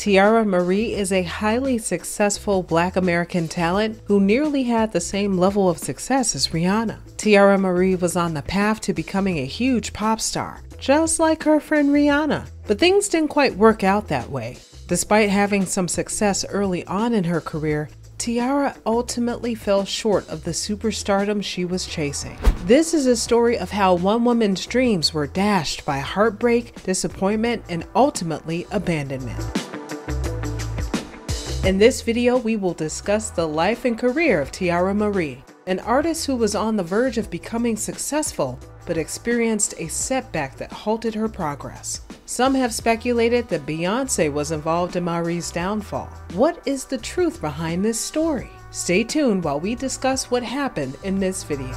Teairra Mari is a highly successful black American talent who nearly had the same level of success as Rihanna. Teairra Mari was on the path to becoming a huge pop star, just like her friend Rihanna. But things didn't quite work out that way. Despite having some success early on in her career, Teairra ultimately fell short of the superstardom she was chasing. This is a story of how one woman's dreams were dashed by heartbreak, disappointment, and ultimately abandonment. In this video, we will discuss the life and career of Teairra Mari, an artist who was on the verge of becoming successful but experienced a setback that halted her progress. Some have speculated that Beyonce was involved in Mari's downfall. What is the truth behind this story? Stay tuned while we discuss what happened in this video.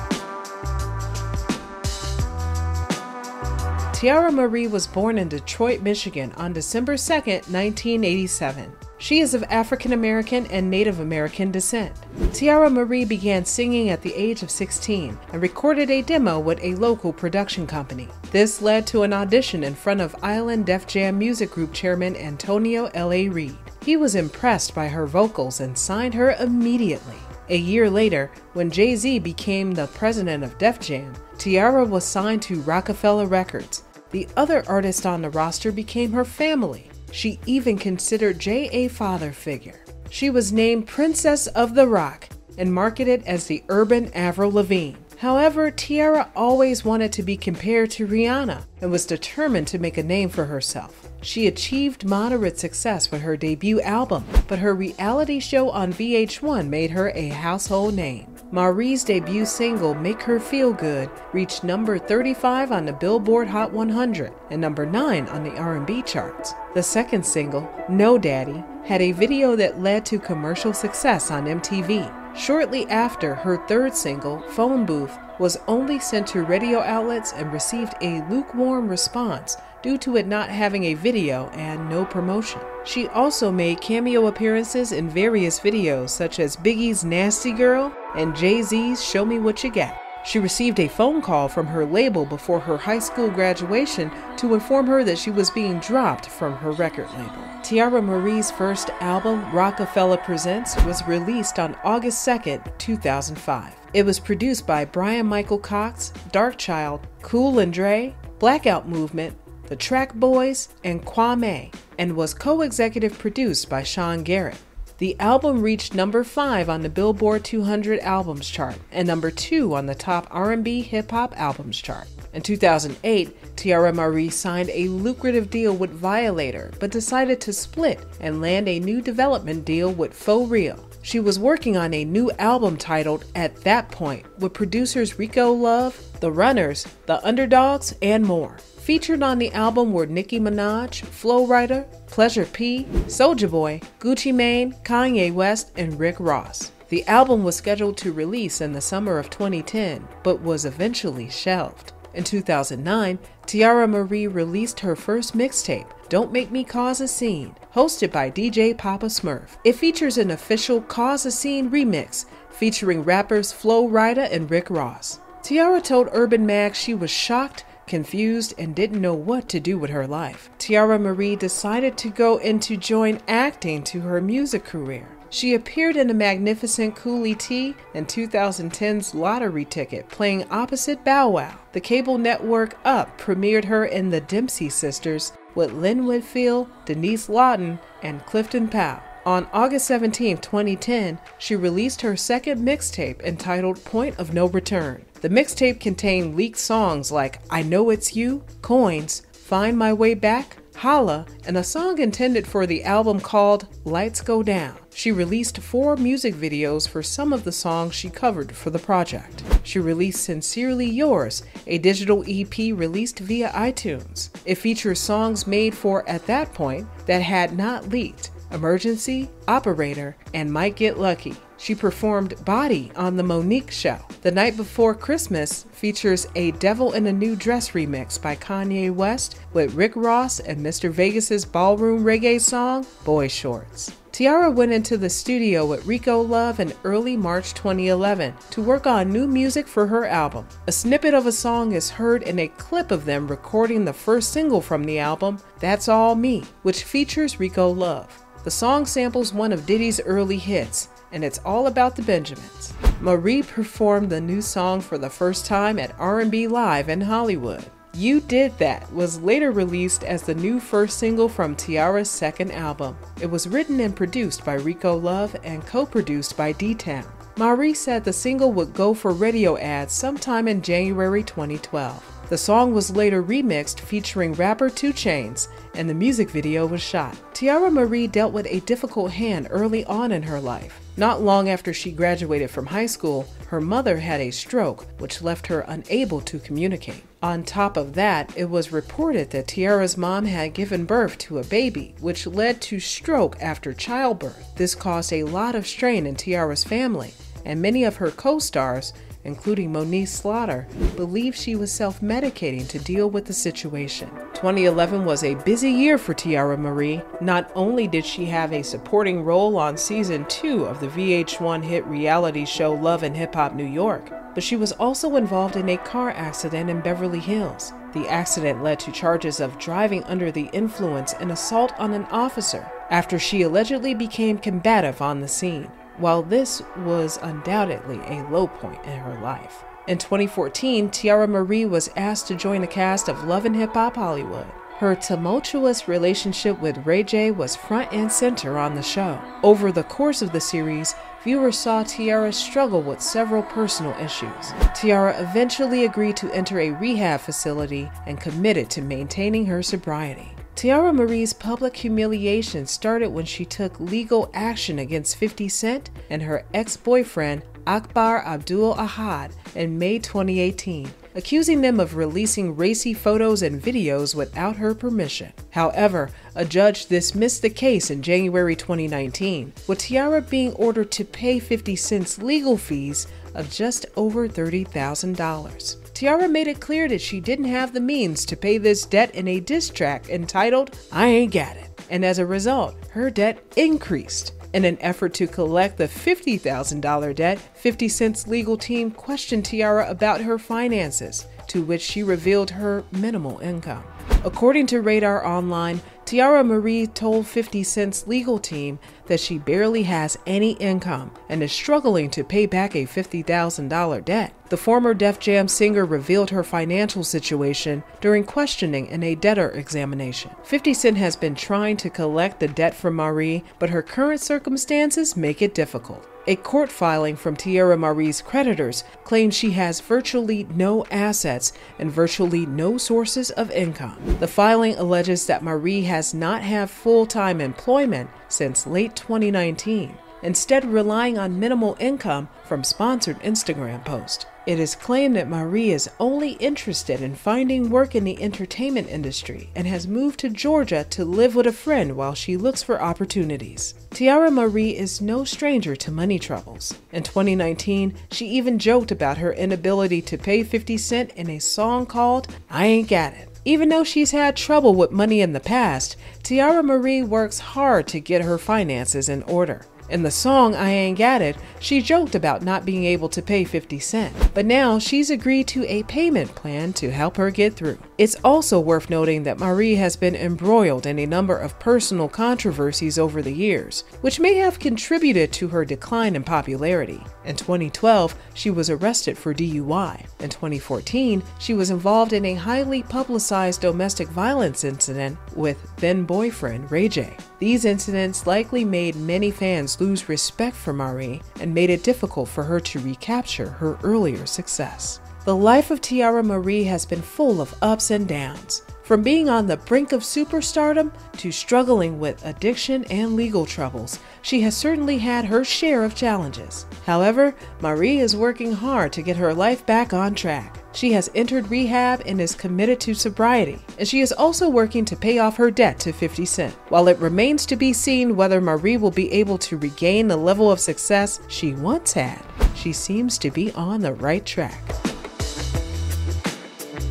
Teairra Mari was born in Detroit, Michigan on December 2, 1987. She is of African American and Native American descent. Teairra Mari began singing at the age of 16 and recorded a demo with a local production company. This led to an audition in front of Island Def Jam Music Group chairman Antonio L.A. Reid. He was impressed by her vocals and signed her immediately. A year later, when Jay Z became the president of Def Jam, Teairra was signed to Roc-A-Fella Records. The other artists on the roster became her family. She even considered Jay a father figure. She was named Princess of the Roc and marketed as the urban Avril Lavigne. However, Teairra always wanted to be compared to Rihanna and was determined to make a name for herself. She achieved moderate success with her debut album, but her reality show on VH1 made her a household name. Mari's debut single, Make Her Feel Good, reached number 35 on the Billboard Hot 100 and number 9 on the R&B charts. The second single, No Daddy, had a video that led to commercial success on MTV. Shortly after, her third single, Phone Booth, was only sent to radio outlets and received a lukewarm response due to it not having a video and no promotion. She also made cameo appearances in various videos such as Biggie's Nasty Girl and Jay Z's Show Me What You Got. She received a phone call from her label before her high school graduation to inform her that she was being dropped from her record label. Teairra Mari's first album, Roc-A-Fella Presents, was released on August 2, 2005. It was produced by Brian Michael Cox, Darkchild, Cool and Dre, Blackout Movement, The Track Boys, and Kwame, and was co-executive produced by Sean Garrett. The album reached number 5 on the Billboard 200 albums chart and number 2 on the top R&B hip hop albums chart. In 2008, Teairra Mari signed a lucrative deal with Violator but decided to split and land a new development deal with Faux Real. She was working on a new album titled At That Point with producers Rico Love, The Runners, The Underdogs, and more. Featured on the album were Nicki Minaj, Flo Rida, Pleasure P, Soulja Boy, Gucci Mane, Kanye West, and Rick Ross. The album was scheduled to release in the summer of 2010, but was eventually shelved. In 2009, Teairra Mari released her first mixtape, Don't Make Me Cause a Scene, hosted by DJ Papa Smurf. It features an official Cause a Scene remix featuring rappers Flo Rida and Rick Ross. Teairra told Urban Mag she was shocked confused, and didn't know what to do with her life. Teairra Mari decided to go into join acting to her music career. She appeared in the magnificent Coolie T and 2010's Lottery Ticket, playing opposite Bow Wow. The cable network Up premiered her in The Dempsey Sisters with Lynn Whitfield, Denise Lawton, and Clifton Powell. On August 17, 2010, she released her second mixtape entitled Point of No Return. The mixtape contained leaked songs like I Know It's You, Coins, Find My Way Back, Holla, and a song intended for the album called Lights Go Down. She released four music videos for some of the songs she covered for the project. She released Sincerely Yours, a digital EP released via iTunes. It features songs made for At That Point that had not leaked Emergency, Operator, and Might Get Lucky. She performed Body on The Mo'Nique Show. The Night Before Christmas features a Devil in a New Dress remix by Kanye West with Rick Ross and Mr. Vegas' ballroom reggae song, Boy Shorts. Teairra went into the studio with Rico Love in early March 2011 to work on new music for her album. A snippet of a song is heard in a clip of them recording the first single from the album, That's All Me, which features Rico Love. The song samples one of Diddy's early hits, and it's all about the Benjamins. Mari performed the new song for the first time at R&B Live in Hollywood. You Did That was later released as the new first single from Teairra's second album. It was written and produced by Rico Love and co produced by D Town. Mari said the single would go for radio ads sometime in January 2012. The song was later remixed featuring rapper 2 Chainz, and the music video was shot. Teairra Mari dealt with a difficult hand early on in her life. Not long after she graduated from high school, her mother had a stroke, which left her unable to communicate. On top of that, it was reported that Teairra's mom had given birth to a baby, which led to stroke after childbirth. This caused a lot of strain in Teairra's family, and many of her co stars including Moniece Slaughter, believed she was self medicating to deal with the situation. 2011 was a busy year for Teairra Mari. Not only did she have a supporting role on season 2 of the VH1 hit reality show Love and Hip Hop New York, but she was also involved in a car accident in Beverly Hills. The accident led to charges of driving under the influence and assault on an officer after she allegedly became combative on the scene. While this was undoubtedly a low point in her life. In 2014, Teairra Mari was asked to join the cast of Love and Hip Hop Hollywood. Her tumultuous relationship with Ray J was front and center on the show. Over the course of the series, viewers saw Teairra struggle with several personal issues. Teairra eventually agreed to enter a rehab facility and committed to maintaining her sobriety. Teairra Mari's public humiliation started when she took legal action against 50 Cent and her ex boyfriend Akbar Abdul Ahad in May 2018, accusing them of releasing racy photos and videos without her permission. However, a judge dismissed the case in January 2019, with Teairra being ordered to pay 50 Cent's legal fees of just over $30,000. Teairra made it clear that she didn't have the means to pay this debt in a diss track entitled I Ain't Got It. And as a result, her debt increased. In an effort to collect the $50,000 debt, 50 Cent's legal team questioned Teairra about her finances, to which she revealed her minimal income. According to Radar Online, Teairra Mari told 50 Cent's legal team that she barely has any income and is struggling to pay back a $50,000 debt. The former Def Jam singer revealed her financial situation during questioning in a debtor examination. 50 Cent has been trying to collect the debt from Mari, but her current circumstances make it difficult. A court filing from Teairra Mari's creditors claims she has virtually no assets and virtually no sources of income. The filing alleges that Mari has not had full time employment since late 2019, instead, relying on minimal income from sponsored Instagram posts. It is claimed that Mari is only interested in finding work in the entertainment industry and has moved to Georgia to live with a friend while she looks for opportunities. Teairra Mari is no stranger to money troubles. In 2019, she even joked about her inability to pay 50 Cent in a song called I Ain't Got It. Even though she's had trouble with money in the past, Teairra Mari works hard to get her finances in order. In the song I Ain't Got It, she joked about not being able to pay 50 Cent, but now she's agreed to a payment plan to help her get through. It's also worth noting that Mari has been embroiled in a number of personal controversies over the years, which may have contributed to her decline in popularity. In 2012, she was arrested for DUI. In 2014, she was involved in a highly publicized domestic violence incident with then boyfriend Ray J. These incidents likely made many fans lose respect for Mari and made it difficult for her to recapture her earlier success. The life of Teairra Mari has been full of ups and downs. From being on the brink of superstardom to struggling with addiction and legal troubles, she has certainly had her share of challenges. However, Mari is working hard to get her life back on track. She has entered rehab and is committed to sobriety, and she is also working to pay off her debt to 50 Cent. While it remains to be seen whether Mari will be able to regain the level of success she once had, she seems to be on the right track.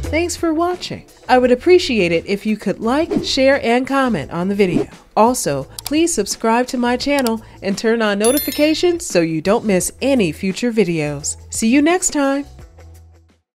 Thanks for watching. I would appreciate it if you could like, share, and comment on the video. Also, please subscribe to my channel and turn on notifications so you don't miss any future videos. See you next time!